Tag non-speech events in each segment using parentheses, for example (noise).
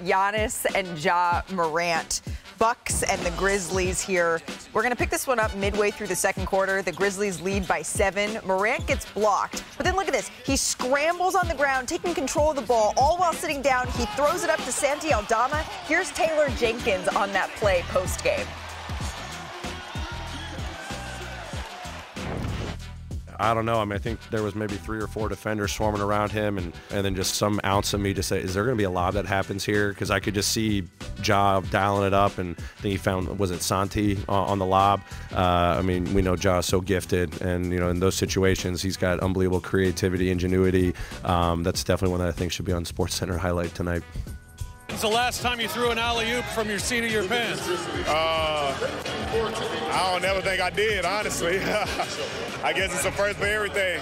Giannis and Ja Morant. Bucks and the Grizzlies here. We're going to pick this one up midway through the second quarter. The Grizzlies lead by seven. Morant gets blocked. But then look at this. He scrambles on the ground, taking control of the ball, all while sitting down. He throws it up to Santi Aldama. Here's Taylor Jenkins on that play post game. I don't know. I mean, I think there was maybe three or four defenders swarming around him, and, and then just some ounce of me to say, is there going to be a lob that happens here? Because I could just see Ja dialing it up, and I think he found, was it Santi on, on the lob? Uh, I mean, we know Ja is so gifted, and, you know, in those situations, he's got unbelievable creativity, ingenuity. Um, that's definitely one that I think should be on Sports Center highlight tonight. When's the last time you threw an alley oop from your seat of your pants? Uh, I don't ever think I did, honestly. (laughs) I guess it's the first for everything.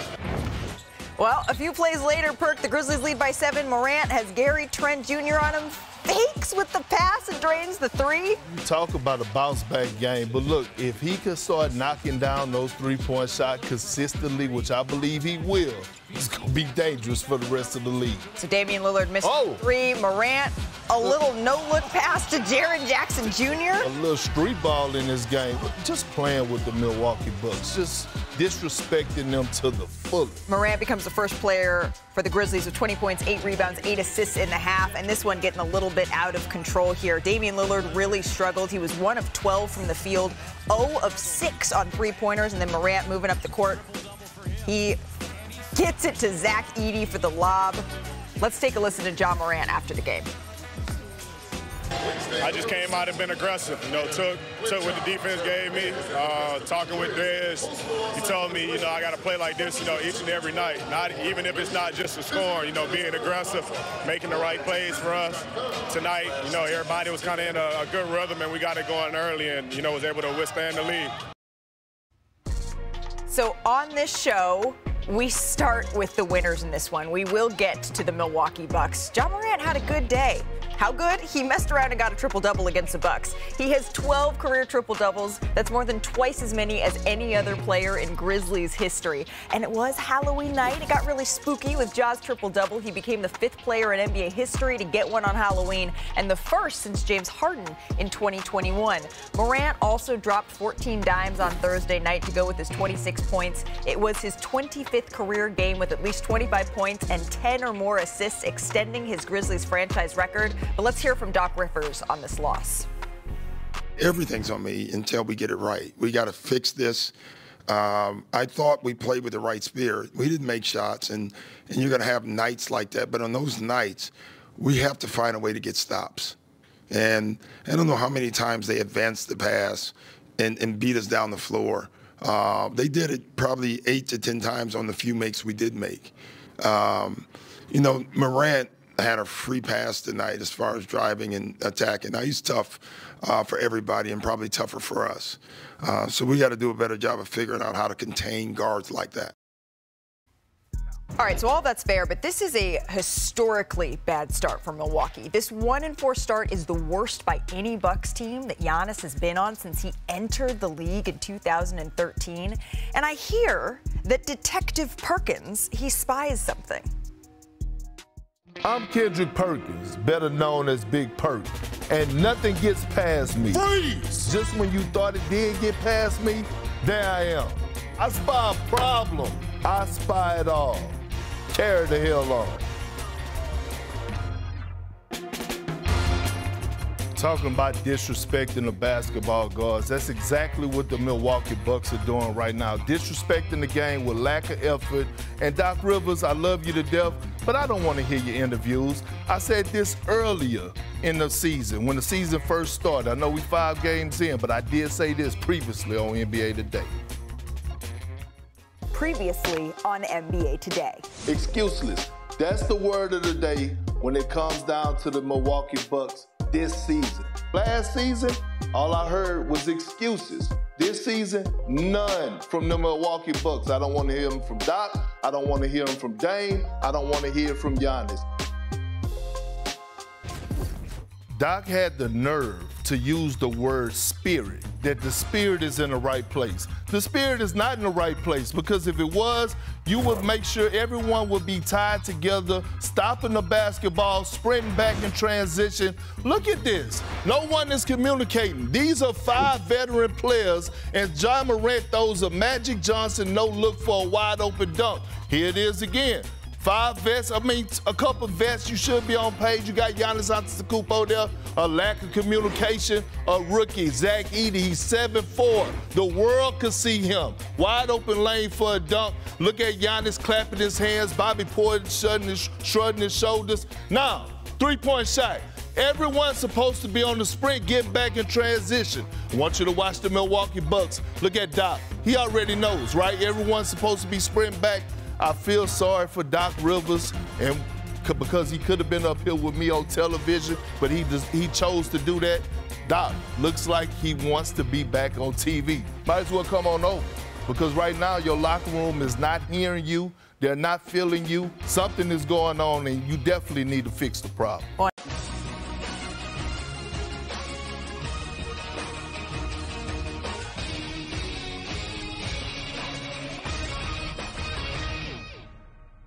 Well, a few plays later, Perk, the Grizzlies lead by seven. Morant has Gary Trent Jr. on him. Fakes with the pass and drains the three. You talk about a bounce back game, but look, if he could start knocking down those three point shots consistently, which I believe he will, it's going to be dangerous for the rest of the league. So Damian Lillard missed Oh. three. Morant, a little no-look pass to Jaren Jackson Jr. A little street ball in this game, just playing with the Milwaukee Bucks, just disrespecting them to the fullest. Morant becomes the first player for the Grizzlies with 20 points, 8 rebounds, 8 assists in the half, and this one getting a little bit out of control here. Damian Lillard really struggled. He was 1 of 12 from the field, 0 of 6 on three-pointers, and then Morant moving up the court. He gets it to Zach Edey for the lob. Let's take a listen to Ja Morant after the game. I just came out and been aggressive. You know, took took what the defense gave me. Uh, talking with Dez, he told me, you know, I got to play like this, you know, each and every night. Not even if it's not just a score. You know, being aggressive, making the right plays for us. Tonight, you know, everybody was kind of in a, a good rhythm, and we got it going early, and you know, was able to withstand the lead. So on this show, we start with the winners in this one. We will get to the Milwaukee Bucks. Ja Morant had a good day. How good? He messed around and got a triple double against the Bucks. He has 12 career triple doubles. That's more than twice as many as any other player in Grizzlies history. And it was Halloween night. It got really spooky with Ja's triple double. He became the fifth player in NBA history to get one on Halloween and the first since James Harden in 2021. Morant also dropped 14 dimes on Thursday night to go with his 26 points. It was his 25th career game with at least 25 points and 10 or more assists, extending his Grizzlies franchise record. But let's hear from Doc Rivers on this loss. everything's on me until we get it right. We got to fix this. Um, I thought we played with the right spirit. We didn't make shots, and, and you're going to have nights like that. But on those nights, we have to find a way to get stops. And I don't know how many times they advanced the pass and, and beat us down the floor. Uh, they did it probably eight to 10 times on the few makes we did make. Um, you know, Morant had a free pass tonight as far as driving and attacking. Now, he's tough uh, for everybody and probably tougher for us. Uh, so we got to do a better job of figuring out how to contain guards like that. All right, so all that's fair, but this is a historically bad start for Milwaukee. This one and four start is the worst by any Bucks team that Giannis has been on since he entered the league in 2013. And I hear that Detective Perkins he spies something. I'm Kendrick Perkins, better known as Big Perk, and nothing gets past me. Freeze! Just when you thought it did get past me, there I am. I spy a problem. I spy it all. Carry the hell on. Talking about disrespecting the basketball guards, that's exactly what the Milwaukee Bucks are doing right now. Disrespecting the game with lack of effort. And Doc Rivers, I love you to death, but I don't want to hear your interviews. I said this earlier in the season, when the season first started. I know we five games in, but I did say this previously on NBA Today. Previously on NBA Today. Excuseless. That's the word of the day when it comes down to the Milwaukee Bucks this season. Last season, all I heard was excuses. This season, none from the Milwaukee Bucks. I don't want to hear them from Doc. I don't want to hear them from Dame. I don't want to hear from Giannis. Doc had the nerve to use the word spirit, that the spirit is in the right place. The spirit is not in the right place because if it was, you would make sure everyone would be tied together, stopping the basketball, sprinting back in transition. Look at this. No one is communicating. These are five veteran players, and Ja Morant throws a Magic Johnson no look for a wide open dunk. Here it is again. Five vets, I mean, a couple vets, you should be on page. You got Giannis Antetokounmpo there, a lack of communication, a rookie, Zach Edey, he's 7'4". The world could see him. Wide open lane for a dunk. Look at Giannis clapping his hands, Bobby Portis shrugging his, shrugging his shoulders. Now, three-point shot. Everyone's supposed to be on the sprint, get back in transition. I want you to watch the Milwaukee Bucks. Look at Doc. He already knows, right? Everyone's supposed to be sprinting back. I feel sorry for Doc Rivers and because he could have been up here with me on television, but he just, he chose to do that. Doc looks like he wants to be back on TV. Might as well come on over because right now your locker room is not hearing you. They're not feeling you. Something is going on, and you definitely need to fix the problem.